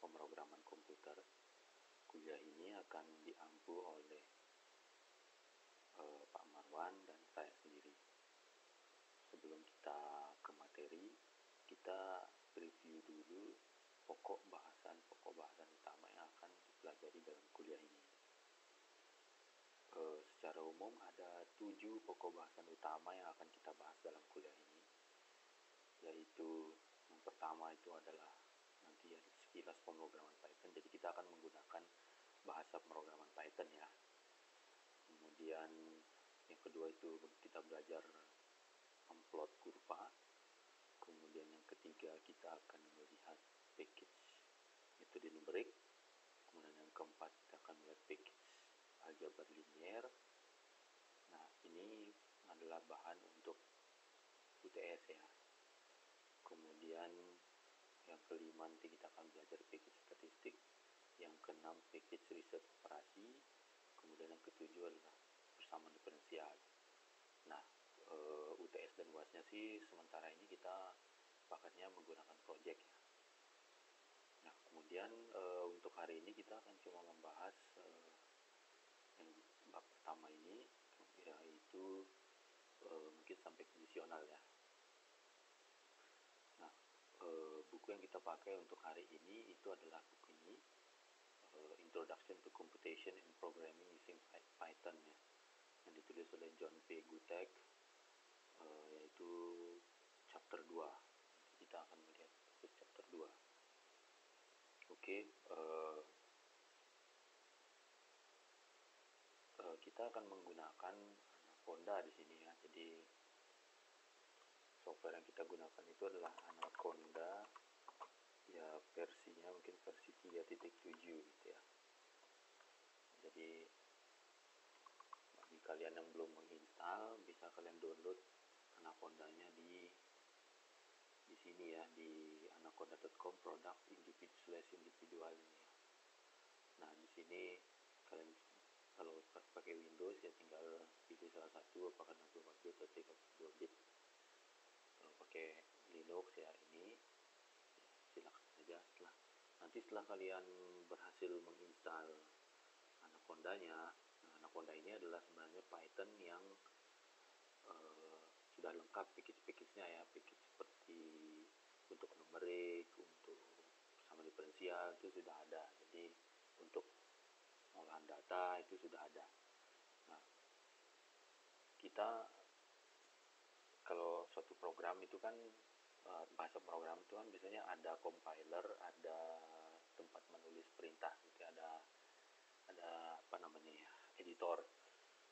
pemrograman komputer. Kuliah ini akan diampu oleh uh, Pak Marwan dan saya sendiri. Sebelum kita ke materi, kita review dulu pokok bahasan pokok bahasan utama yang akan dipelajari dalam kuliah ini. Uh, secara umum ada tujuh pokok bahasan utama yang akan kita bahas dalam kuliah ini, yaitu yang pertama itu adalah sekilas pemrograman Python. Jadi kita akan menggunakan bahasa pemrograman Python ya. Kemudian yang kedua itu kita belajar memplot kurva. Kemudian yang ketiga kita akan melihat package metode numerik. Kemudian yang keempat kita akan melihat package aljabar linier. Nah, ini adalah bahan untuk UTS ya. Kemudian yang kelima nanti kita akan belajar package statistik. Yang keenam package riset operasi. Kemudian yang ketujuh adalah persamaan diferensial. Nah, uh, eh, UTS dan UASnya sih sementara ini kita paketnya menggunakan project ya. Nah, kemudian uh, untuk hari ini kita akan cuma membahas uh, yang bab pertama ini yaitu uh, mungkin sampai kondisional ya. Nah, uh, yang kita pakai untuk hari ini itu adalah buku ini uh, Introduction to Computation and Programming Using Python ya yang ditulis oleh John P. Gutek uh, yaitu chapter 2 kita akan melihat chapter 2 Oke, uh, uh, kita akan menggunakan Anaconda di sini ya. Jadi software yang kita gunakan itu adalah Anaconda ya versinya mungkin versi 3.7 gitu ya. Jadi bagi kalian yang belum menginstal bisa kalian download Anaconda-nya di di sini ya di anaconda.com produk individu slash individual ini ya. nah di sini kalian kalau pakai Windows ya tinggal pilih salah satu apakah 64 bit atau 32 bit kalau pakai Linux ya, silakan saja setelah nanti setelah kalian berhasil menginstal Anaconda-nya nah Anaconda ini adalah sebenarnya Python yang uh, sudah lengkap package-package-nya ya package seperti untuk numerik untuk sama diferensial itu sudah ada. Jadi untuk olahan data itu sudah ada. Nah kita kalau suatu program itu kan eh, bahasa program itu kan biasanya ada compiler ada tempat menulis perintah gitu ada ada apa namanya ya editor.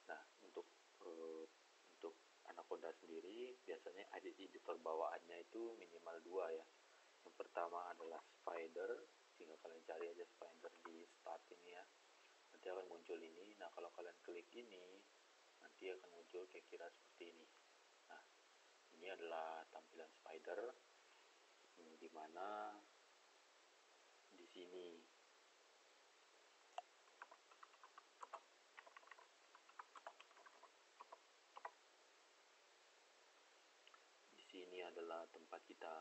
Nah untuk uh, untuk Anaconda sendiri biasanya ada editor bawaannya itu minimal dua ya. Yang pertama adalah spider tinggal kalian cari aja spider di start ini ya. Nanti akan muncul ini. Nah kalau kalian klik ini nanti akan muncul kira-kira seperti ini. Nah ini adalah tampilan spider hmm, di mana di sini sini adalah tempat kita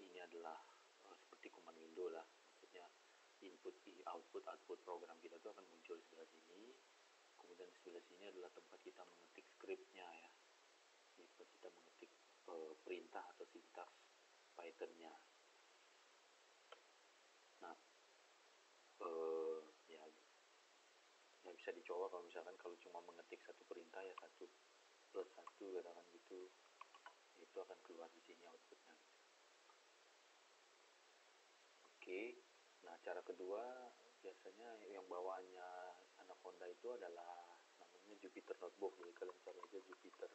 ini adalah uh, seperti command window lah. Maksudnya input output output program kita itu akan muncul di sebelah sini. Kemudian di sebelah sini adalah tempat kita mengetik scriptnya ya. Jadi, tempat kita mengetik uh, perintah atau sintaks Pythonnya. nah uh, ya ya bisa dicoba kalau misalkan kalau cuma mengetik satu perintah ya satu plus satu katakan gitu itu akan keluar di sini outputnya. Oke nah cara kedua biasanya yang bawaannya Anaconda itu adalah namanya Jupyter Notebook. Jadi kalian cari aja Jupyter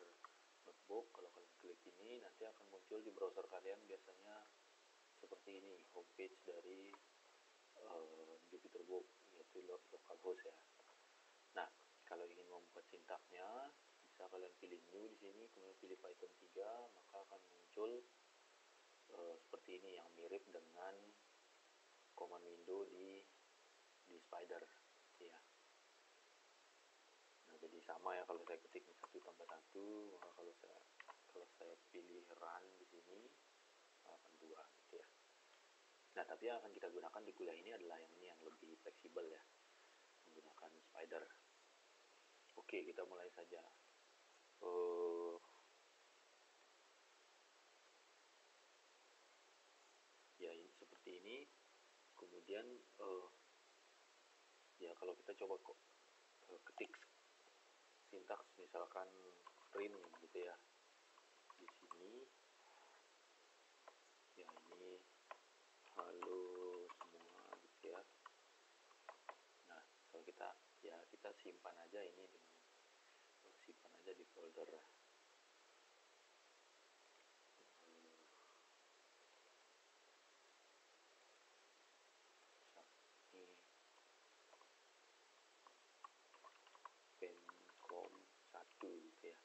Notebook. Kalau kalian klik ini nanti akan muncul di browser kalian biasanya seperti ini homepage dari Jupyter Book yaitu localhost ya. Nah kalau ingin membuat sintaknya bisa kalian pilih new di sini kemudian pilih Python 3 maka akan muncul uh, seperti ini yang mirip dengan command window di di spider. Ya nah jadi sama ya kalau saya ketik satu tambah satu maka kalau saya kalau saya pilih run di sini akan dua gitu ya nah tapi yang akan kita gunakan di kuliah ini adalah yang ini yang lebih fleksibel ya menggunakan spider. Oke kita mulai saja. Uh, ya ini, seperti ini. Kemudian uh, ya kalau kita coba kok uh, ketik sintaks misalkan print gitu ya di sini ya ini halo semua gitu ya nah kalau kita ya kita simpan aja ini dengan simpan aja di folder. Pencom satu gitu ya.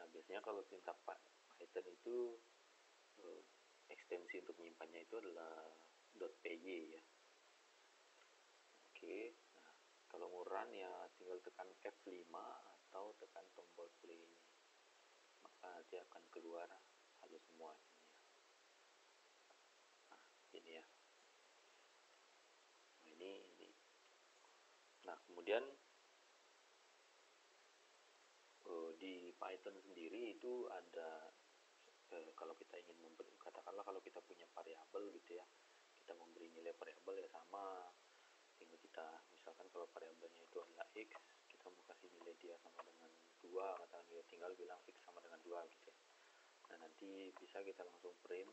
Nah biasanya kalau sintak Python itu eh, ekstensi untuk menyimpannya itu adalah .py ya. Oke. nah kalau mau run ya tinggal tekan F5 atau tekan tombol play. Ini maka nanti akan keluar halo semua ini nah ini ya. Nah ini ini. Nah kemudian uh, di Python sendiri itu ada uh, kalau kita ingin memberi katakanlah kalau kita punya variabel gitu ya kita memberi nilai variabel ya sama misalkan kalau variabelnya itu adalah x kita mau kasih nilai dia sama dengan dua katakan dia tinggal bilang x sama dengan dua gitu ya. Nah nanti bisa kita langsung print.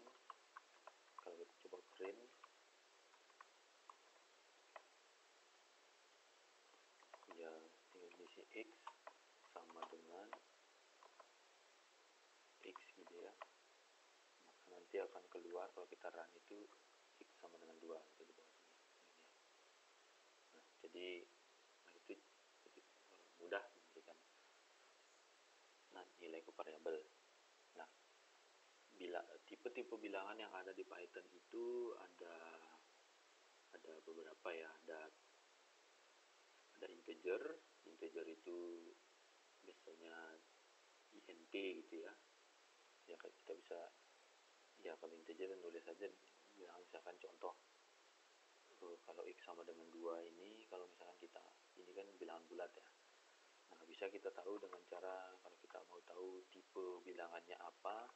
Kalau kita coba print ya tinggal isi x sama dengan x gitu ya. Maka nanti akan keluar kalau kita run itu x sama dengan 2 gitu di bawah sini ini. Nah, jadi nah itu mudah memberikan nah nilai ke variabel nah bila tipe-tipe bilangan yang ada di Python itu ada ada beberapa ya ada ada integer integer itu biasanya int gitu ya. Ya kita bisa ya kalau integer nulis saja bilang misalkan contoh uh, kalau x sama dengan dua ini kalau misalkan kita ini kan bilangan bulat ya. Nah bisa kita tahu dengan cara kalau kita mau tahu tipe bilangannya apa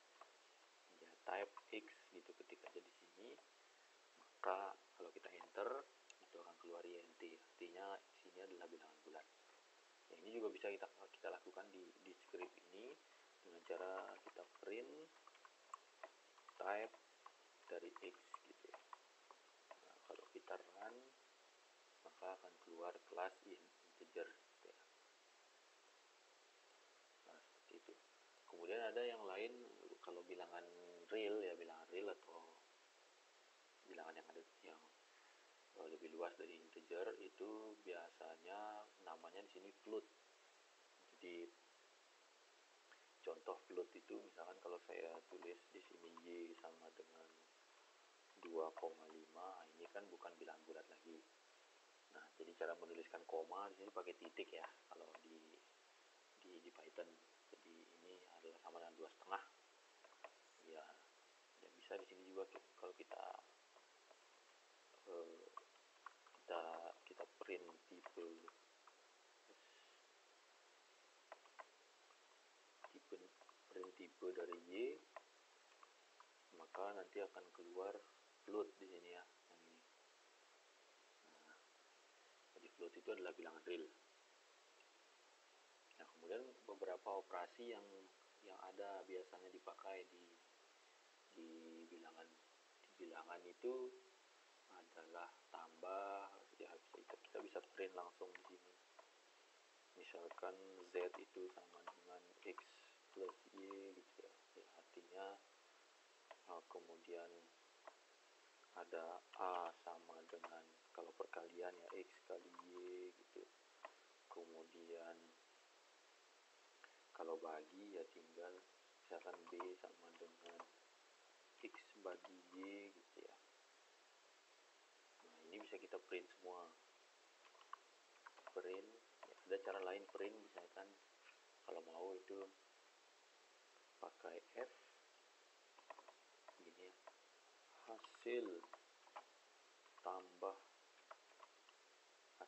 ya type x gitu ketik aja di sini maka kalau kita enter itu akan keluar int artinya sini adalah bilangan bulat. Nah, ini juga bisa kita kita lakukan di di script ini dengan cara kita print type dari x gitu ya. Nah, kalau kita run keluar kelas integer gitu ya. Nah, seperti itu. Kemudian ada yang lain kalau bilangan real ya bilangan real atau bilangan yang ada yang Eh, lebih luas dari integer itu biasanya namanya di sini float. Jadi contoh float itu misalkan kalau saya tulis di sini y sama dengan 2,5 ini kan bukan bilangan bulat lagi. Jadi cara menuliskan koma di sini pakai titik ya kalau di di, di Python. Jadi ini adalah sama dengan dua setengah. Ya, ya bisa di sini juga kalau kita uh, kita kita print tipe tipe print tipe dari y maka nanti akan keluar float di sini ya yang ini nah, jadi itu adalah bilangan real. Nah kemudian beberapa operasi yang yang ada biasanya dipakai di di bilangan di bilangan itu adalah tambah ya kita, kita bisa print langsung di misalkan z itu sama dengan x plus y gitu ya, ya artinya uh, kemudian ada a sama dengan kalau perkalian ya x kali y gitu. Kemudian kalau bagi ya tinggal misalkan b sama dengan x bagi y gitu ya. Ini bisa kita print semua. Print ya, ada cara lain print misalkan. Kalau mau itu pakai F. Gini ya. Hasil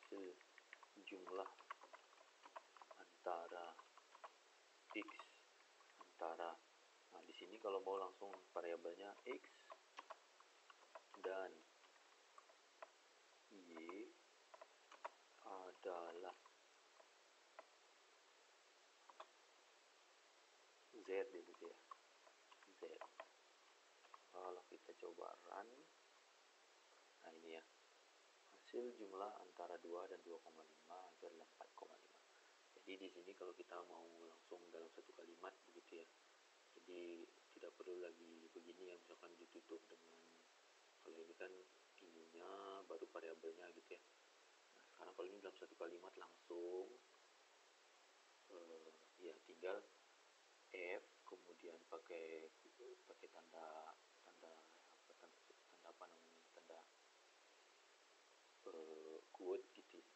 hasil jumlah antara x antara nah di sini kalau mau langsung variabelnya x dan y adalah z gitu ya. Z. Kalau kita coba run nah ini ya hasil jumlah antara 2 dan 2,5 itu adalah 4,5 jadi di sini kalau kita mau langsung dalam satu kalimat begitu ya jadi tidak perlu lagi begini ya misalkan ditutup dengan kalau ini kan ininya baru variabelnya gitu ya. Nah sekarang kalau ini dalam satu kalimat langsung uh, ya tinggal f kemudian pakai pakai tanda apa tanda, tanda apa namanya tanda quote gitu ya.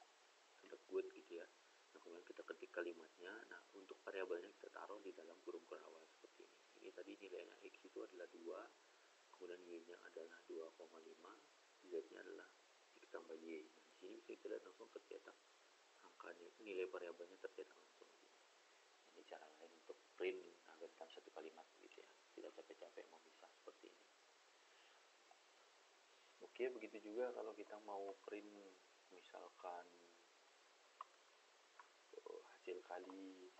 tanda quote gitu ya. Nah kemudian kita ketik kalimatnya. Nah untuk variabelnya kita taruh di dalam kurung kurawal seperti ini. Ini tadi nilainya x itu adalah 2 kemudian y nya adalah 2,5 z nya adalah x tambah y. Nah di sini bisa kita lihat langsung tercetak angka nilai variabelnya tercetak langsung. Ini cara lain untuk print agar dalam satu kalimat gitu ya. Tidak capek-capek memisah seperti ini. Oke begitu juga kalau kita mau print misalkan oh, hasil kali.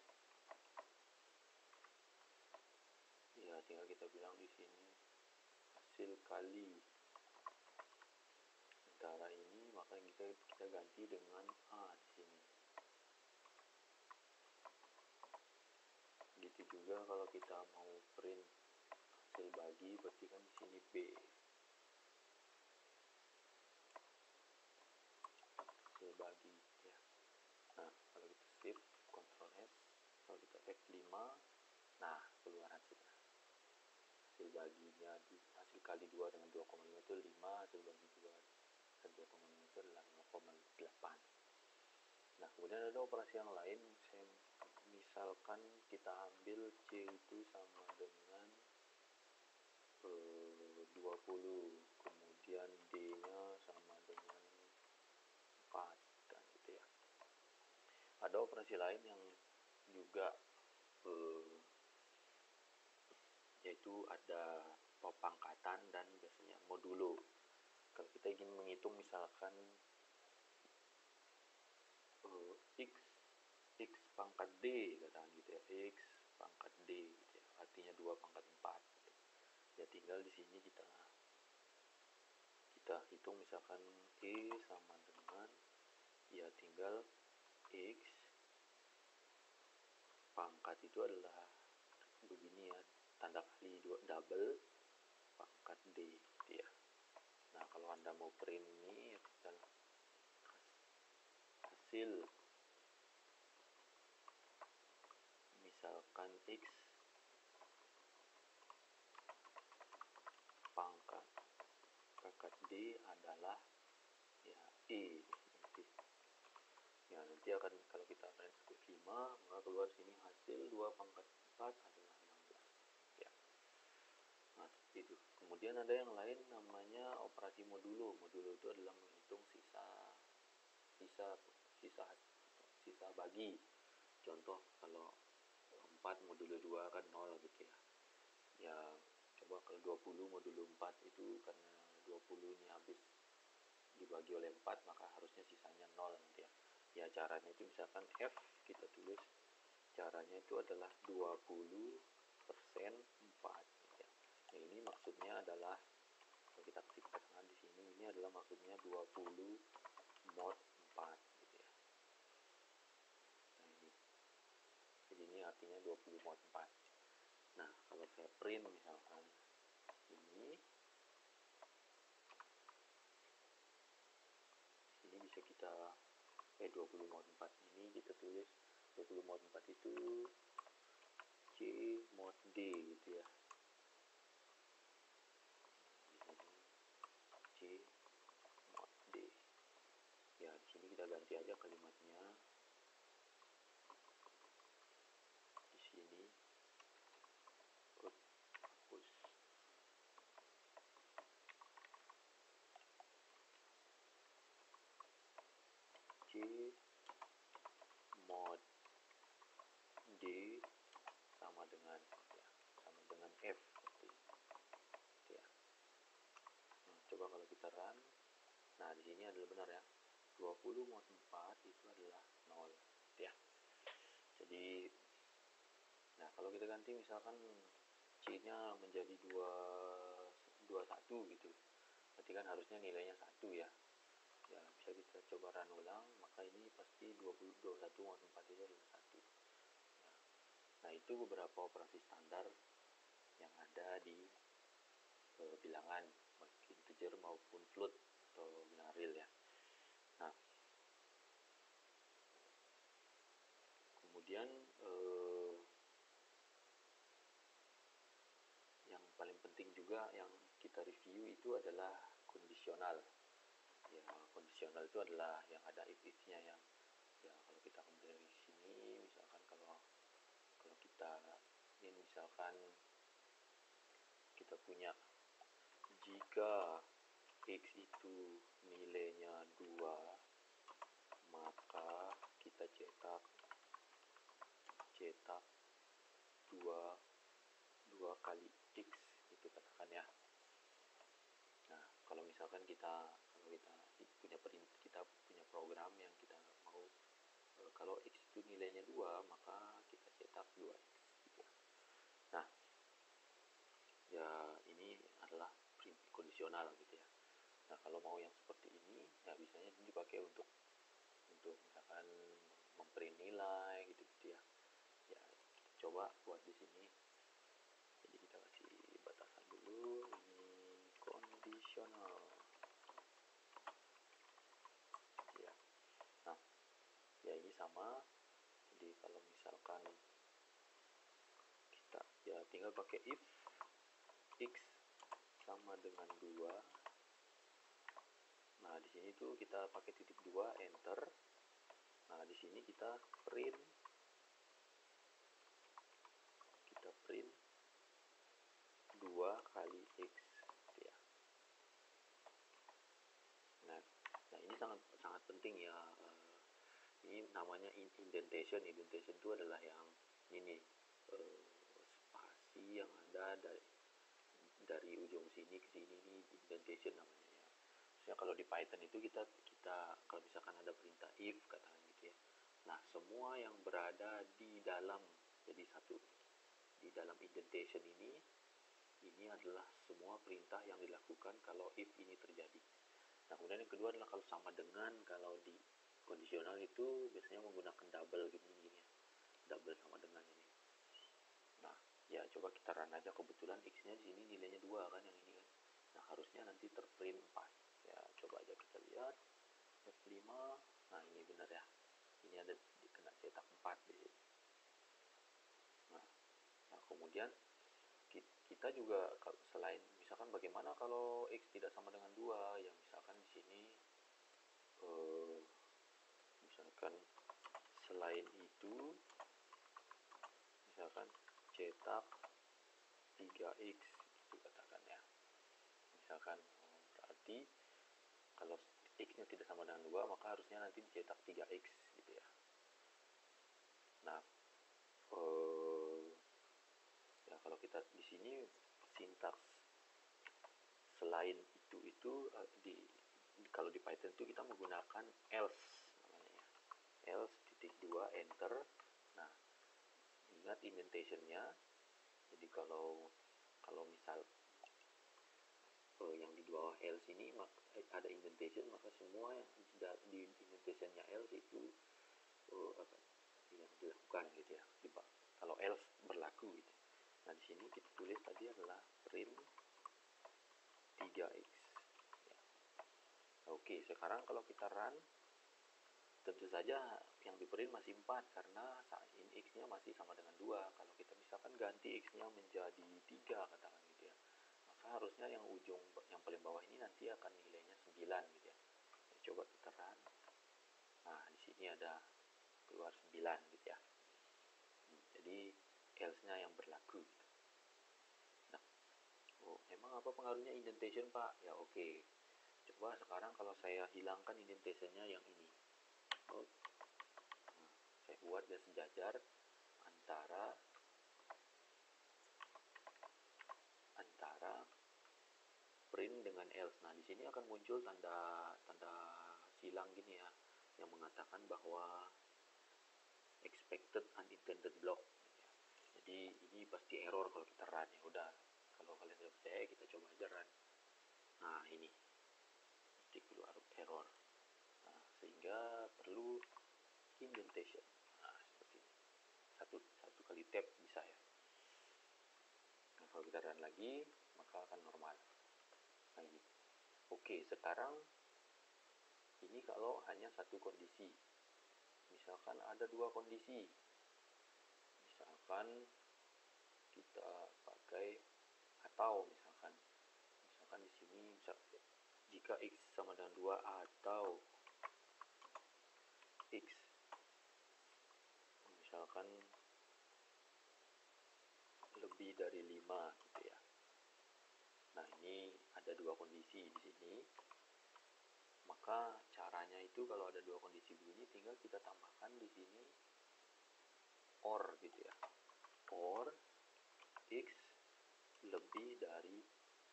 Ya tinggal kita bilang di sini hasil kali antara ini maka kita kita ganti dengan a di sini. Gitu juga kalau kita mau print hasil bagi berarti kan di sini B hasil bagi ya nah kalau kita shift Ctrl S kalau kita F5 nah keluar hasilnya hasil baginya hasil kali 2 dengan 2,5 itu 5 hasil bagi 2 dan 2,5 itu adalah 0,8 nah kemudian ada operasi yang lain misalkan kita ambil C itu sama dengan eh, 20 kemudian D nya sama dengan 4 kan gitu ya. Ada operasi lain yang juga eh, yaitu ada pangkatan dan biasanya modulo kalau kita ingin menghitung misalkan uh, x x pangkat D katakan gitu ya X pangkat D gitu ya artinya 2 pangkat 4 gitu. ya tinggal di sini kita kita hitung misalkan E sama dengan ya tinggal X pangkat itu adalah begini ya tanda kali dua double pangkat D gitu ya. Nah kalau anda mau print ini adalah hasil. Misalkan X pangkat pangkat D adalah ya E. Nanti ya nanti akan kalau kita akan 5 maka keluar sini hasil 2 pangkat 4 adalah 16 ya nah itu kemudian ada yang lain namanya operasi modulo modulo itu adalah menghitung sisa sisa sisa sisa bagi. Contoh kalau 4 modulo 2 kan 0 gitu ya. Ya coba kalau 20 modulo 4 itu karena 20 ini habis dibagi oleh 4 maka harusnya sisanya 0 nanti ya. Ya caranya itu misalkan F kita tulis. Caranya itu adalah 20 persen 4 gitu ya. Nah ini maksudnya adalah kalau kita ketik tengah di sini ini adalah maksudnya 20 mod 4 jadi ini artinya 20 mod 4 nah kalau saya print misalkan ini. Ini bisa kita eh 20 mod 4 ini kita tulis 20 mod 4 itu C mod D gitu ya C mod D ya di sini kalimatnya. Sini. Hapus mod D sama dengan ya, sama dengan F ya. Nah, coba kalau kita run, nah di sini adalah benar ya, 20 mod 4 itu adalah 0 ya. Jadi, nah kalau kita ganti misalkan C-nya menjadi 2 21 gitu, berarti kan harusnya nilainya satu ya. Ya bisa kita coba run ulang, maka ini pasti 20 21 mod 4 itu adalah satu. Nah, itu beberapa operasi standar yang ada di e, bilangan baik integer maupun float atau bilangan real ya. Nah, kemudian e, yang paling penting juga yang kita review itu adalah kondisional. Ya, kondisional itu adalah yang ada if-if-nya yang ya kalau kita kembali di sini misalkan kalau kalau kita ini misalkan kita punya jika x itu nilainya 2 maka kita cetak cetak 2 2 kali x itu katakan ya nah kalau misalkan kita kalau kita punya kita punya program yang kita mau Eh, kalau X itu nilainya 2 maka kita cetak 2X gitu. nah ya ini adalah prinsip kondisional gitu ya nah kalau mau yang seperti ini ya biasanya dipakai untuk untuk misalkan memprint nilai gitu gitu ya ya kita coba buat di sini. Jadi kita kasih batasan dulu. Ini kondisional ya ini sama. Jadi kalau misalkan kita ya tinggal pakai if x sama dengan 2 nah di sini tuh kita pakai titik 2 enter. Nah di sini kita print kita print 2 kali x ya. Nah nah ini sangat sangat penting ya uh, ini namanya indentation. Indentation itu adalah yang ini uh, spasi yang ada dari dari ujung sini ke sini ini indentation namanya ya. Maksudnya kalau di Python itu kita kita kalau misalkan ada perintah if katakan gitu ya. Nah semua yang berada di dalam jadi satu di dalam indentation ini ini adalah semua perintah yang dilakukan kalau if ini terjadi. Nah kemudian yang kedua adalah kalau sama dengan kalau di kondisional itu biasanya menggunakan double gini gini. Ya double sama dengan ini. Nah ya coba kita run aja. Kebetulan x nya di sini nilainya dua kan yang ini kan. Nah harusnya nanti terprint 4 ya coba aja kita lihat. F5 nah ini benar ya. Ini ada kena cetak 4 di nah, nah kemudian kita juga selain misalkan bagaimana kalau x tidak sama dengan 2 yang misalkan di sini eh, misalkan selain itu misalkan cetak 3x itu katakan ya. Misalkan oh, berarti kalau x nya tidak sama dengan 2 maka harusnya nanti dicetak 3x gitu ya nah eh, ya kalau kita di sini sintaks selain itu itu eh, di kalau di Python itu kita menggunakan else else titik dua enter. Nah ingat indentationnya. Jadi kalau kalau misal uh, yang di bawah else ini eh, ada indentation maka semua yang di indentationnya else itu uh, apa yang dilakukan gitu ya kalau else berlaku gitu nah di sini kita tulis tadi adalah print 3x ya. oke sekarang kalau kita run tentu saja yang diprint masih 4 karena saat ini x nya masih sama dengan 2 kalau kita misalkan ganti x nya menjadi 3 katakan gitu ya maka harusnya yang ujung yang paling bawah ini nanti akan nilainya 9 gitu ya, ya coba kita run. Nah di sini ada keluar 9 gitu ya. Hmm, jadi else nya yang berlaku emang apa pengaruhnya indentation pak? Ya oke. Okay. coba sekarang kalau saya hilangkan indentationnya yang ini. Out nah, saya buat dia sejajar antara antara print dengan else. Nah di sini akan muncul tanda tanda silang gini ya yang mengatakan bahwa expected unintended block. Jadi ini pasti error kalau kita run ya. Udah kalian tidak percaya kita coba aja run nah ini. Ketik keluar error. Nah, sehingga perlu indentation. Nah seperti ini. Satu satu kali tap bisa ya. Nah kalau kita run lagi maka akan normal. Nah ini. Oke sekarang ini kalau hanya satu kondisi. Misalkan ada dua kondisi. Misalkan kita pakai atau misalkan. Misalkan di sini bisa jika x sama dengan 2 atau x. Misalkan lebih dari 5 gitu ya. Nah ini ada dua kondisi di sini. Maka caranya itu kalau ada dua kondisi begini tinggal kita tambahkan di sini or gitu ya. Or x lebih dari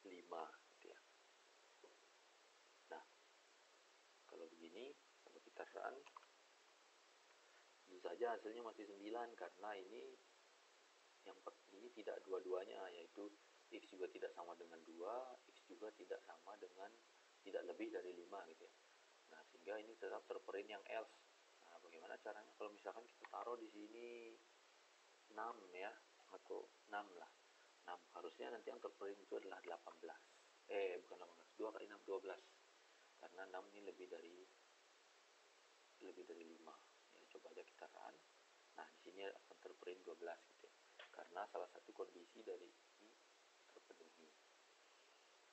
5 kalau begini kalau kita run tentu saja hasilnya masih 9 karena ini yang ini tidak dua-duanya yaitu x juga tidak sama dengan 2 x juga tidak sama dengan tidak lebih dari 5 gitu ya. Nah sehingga ini tetap terprint yang else. Nah bagaimana caranya? Kalau misalkan kita taruh di sini 6 ya atau 6 lah 6 harusnya nanti yang terprint itu adalah 18 eh bukan 18 2 kali 6 12 karena 6 ini lebih dari lebih dari 5 ya coba aja kita run nah di sini akan terprint 12 gitu ya. Karena salah satu kondisi dari ini terpenuhi.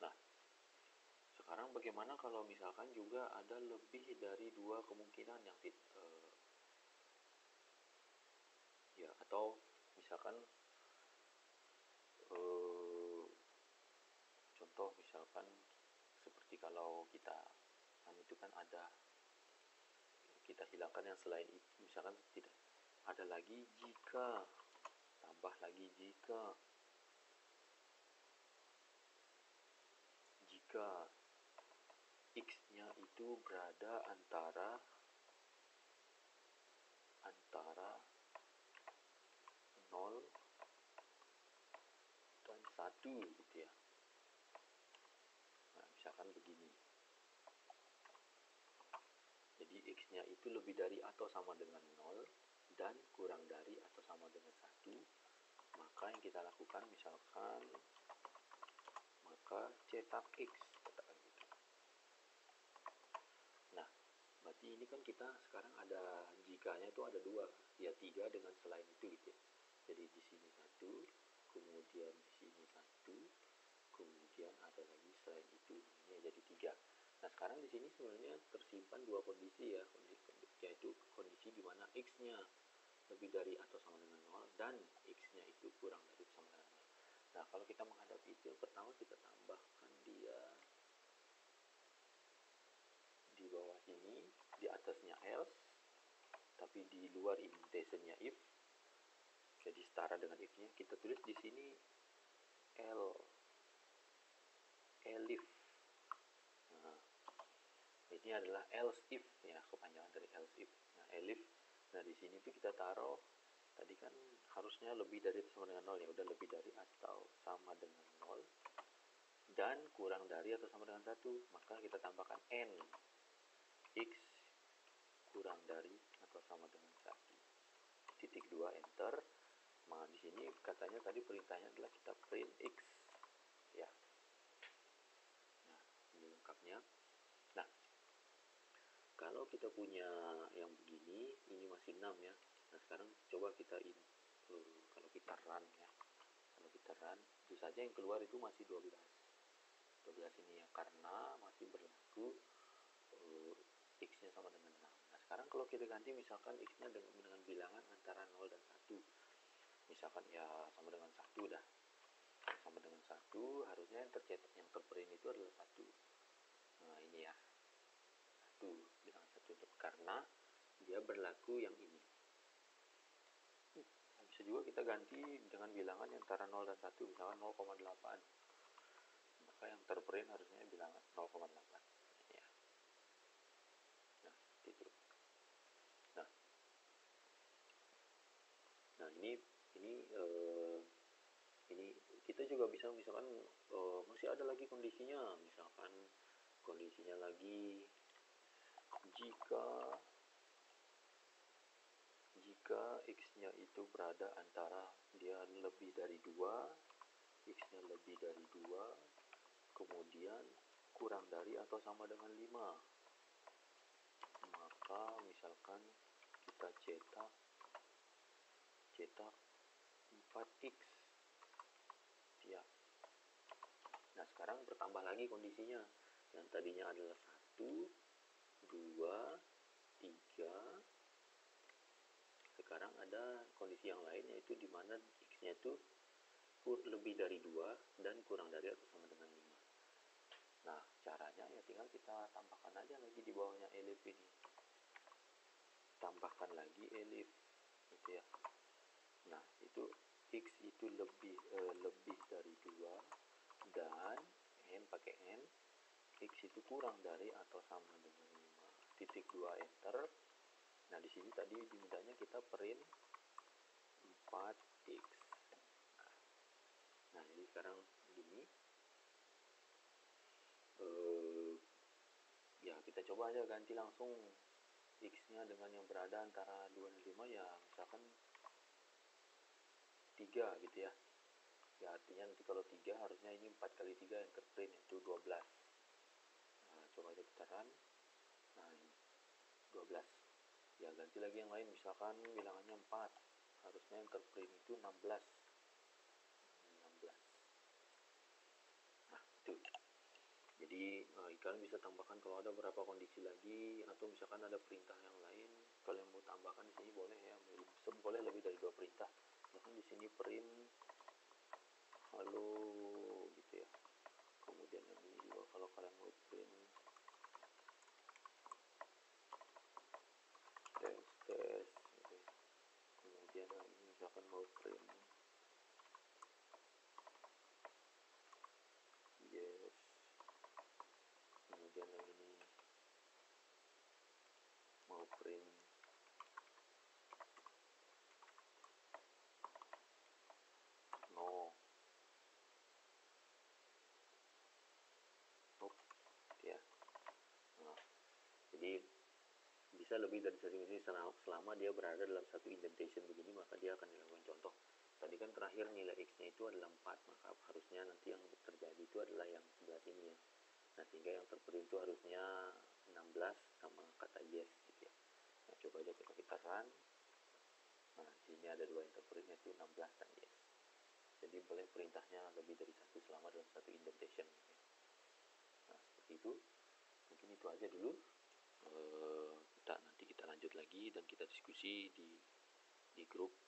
Nah sekarang bagaimana kalau misalkan juga ada lebih dari dua kemungkinan yang uh, ya atau misalkan uh, contoh misalkan seperti kalau kita kan itu kan ada kita hilangkan yang selain itu misalkan tidak ada lagi jika tambah lagi jika. Jika x-nya itu berada antara 0 1 gitu ya. Misalkan begini. Jadi x nya itu lebih dari atau sama dengan 0 dan kurang dari atau sama dengan 1 maka yang kita lakukan misalkan maka cetak x katakan gitu. Nah berarti ini kan kita sekarang ada jikanya itu ada dua ya tiga dengan selain itu gitu ya. Jadi di sini satu kemudian di sini satu kemudian ada lagi selain itu ini jadi tiga. Nah sekarang di sini sebenarnya tersimpan dua kondisi ya kondisi yaitu kondisi di mana x nya lebih dari atau sama dengan 0 dan x nya itu kurang dari sama dengan 0 nah kalau kita menghadapi itu pertama kita tambahkan dia di bawah ini di atasnya else tapi di luar indentationnya if jadi setara dengan if nya kita tulis di sini L. Elif. Nah, ini adalah else if ya kepanjangan dari else if. Nah elif. Nah di sini tuh kita taruh tadi kan harusnya lebih dari sama dengan 0 ya udah lebih dari atau sama dengan 0 dan kurang dari atau sama dengan 1 maka kita tambahkan n. X kurang dari atau sama dengan 1 titik 2 enter nah di sini katanya tadi perintahnya adalah kita print x. Ya. Ini lengkapnya. Nah kalau kita punya yang begini ini masih 6 ya. Nah sekarang coba kita in, uh, kalau kita run ya. Kalau kita run itu saja yang keluar itu masih 12 12 ini ya karena masih berlaku uh, x nya sama dengan 6 nah sekarang kalau kita ganti misalkan x nya dengan, dengan bilangan antara 0 dan 1 misalkan ya sama dengan 1 dah. Sama dengan satu harusnya yang tercetak yang terprint itu adalah satu. Nah ini ya. Satu bilangan satu karena dia berlaku yang ini. Bisa juga kita ganti dengan bilangan yang antara 0 dan 1 misalkan 0,8 maka yang terprint harusnya bilangan 0,8 ya. nah itu nah. Nah ini uh, ini kita juga bisa misalkan uh, masih ada lagi kondisinya misalkan kondisinya lagi jika jika x-nya itu berada antara dia lebih dari 2 x-nya lebih dari 2 kemudian kurang dari atau sama dengan 5 maka misalkan kita cetak cetak 4x ya nah sekarang bertambah lagi kondisinya. Yang tadinya adalah 1 2 3 sekarang ada kondisi yang lain yaitu di mana x-nya itu lebih dari 2 dan kurang dari atau sama dengan 5 nah caranya ya tinggal kita tambahkan aja lagi di bawahnya elif ini. Tambahkan lagi elif gitu ya. Nah itu x itu lebih eh, lebih dari 2 dan n pakai n x itu kurang dari atau sama dengan 5 titik 2 enter Nah, di sini tadi dimintanya kita print 4x. Nah, jadi sekarang gini. Uh, ya, kita coba aja ganti langsung x-nya dengan yang berada antara 2 dan 5 ya, misalkan 3 gitu ya. Ya, artinya nanti kalau 3 harusnya ini 4 kali 3 yang terprint itu 12. Nah, coba aja kita run. Nah, ini 12 ya ganti lagi yang lain misalkan bilangannya 4 harusnya yang terprint itu 16 16 nah itu. Jadi uh, kalian bisa tambahkan kalau ada berapa kondisi lagi atau misalkan ada perintah yang lain kalian mau tambahkan di sini boleh ya boleh lebih dari dua perintah di sini print halo gitu ya kemudian ini juga kalau kalian mau print tes tes gitu. kemudian lagi misalkan mau print yes kemudian ini mau print no nope ya nah jadi bisa lebih dari satu ini selama dia berada dalam satu indentation begini maka dia akan dilakukan contoh. Tadi kan terakhir nilai x nya itu adalah 4 maka harusnya nanti yang terjadi itu adalah yang sebelah sini ya. Nah sehingga yang terprint itu harusnya 16 sama kata yes gitu ya. Nah coba aja kita kita run nah sini ada dua yang terprint itu 16 dan yes. Jadi boleh perintahnya lebih dari satu selama dalam satu indentation gitu ya. nah seperti itu. Mungkin itu aja dulu. Kita lanjut lagi dan kita diskusi di di grup